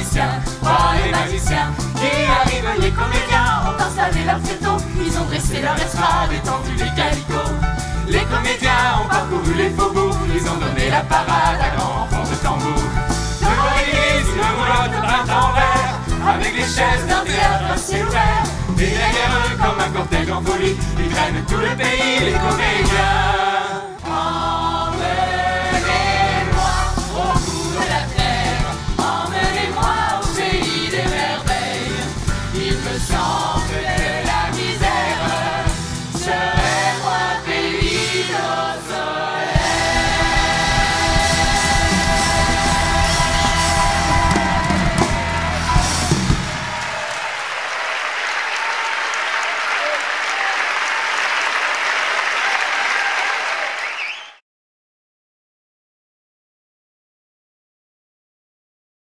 musiciens, oh les magiciens, qui arrivent les comédiens, ont installé leur photo, ils ont dressé leur estrade, étendu les calicots. Les comédiens ont parcouru les faubourgs, ils ont donné la parade à grands renfort de tambour. Devant l'église, une roulotte peinte en vert, avec les chaises d'un théâtre à ouvert. Et derrière eux, comme un cortège en folie, ils traînent tout le pays, les comédiens. song.